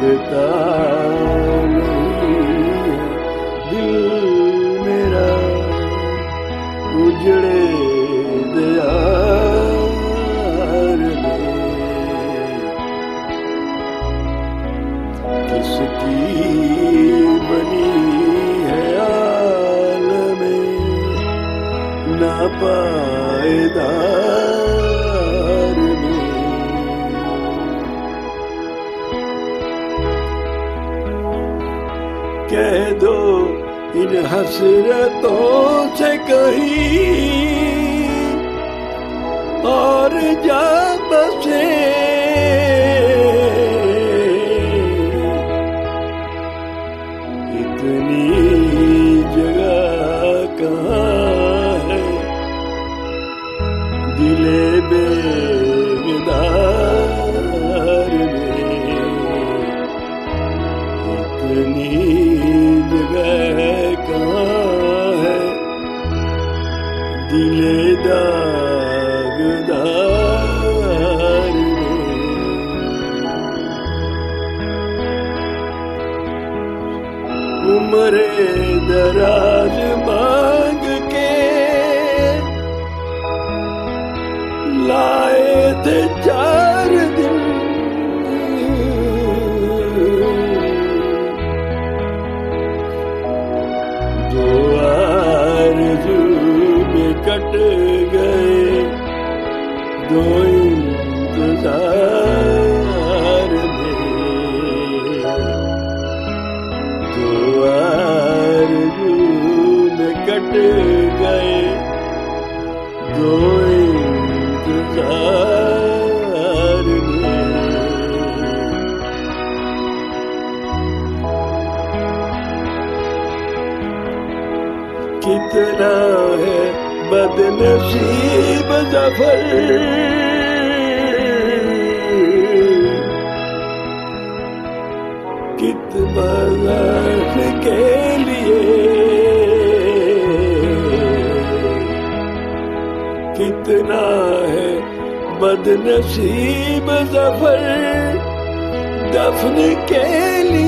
लगता नहीं। दिल मेरा उजड़े दया किसकी बनी है आल में ना पाएदार कह दो इन हसरतों से कहीं। दिले दागदार में। उम्र दराज मांग के आरज़ू में गए। दो इंतज़ार में। दो में कट गए। दो इंतज़ार में। कितना बदनसीब ज़फ़र। कितना के लिए कितना है बदनसीब ज़फ़र। दफन के लिए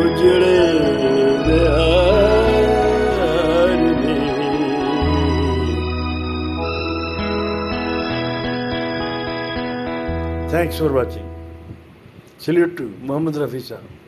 उजड़े दयार में Thanks for watching. Salute to Muhammad Rafi Sahab.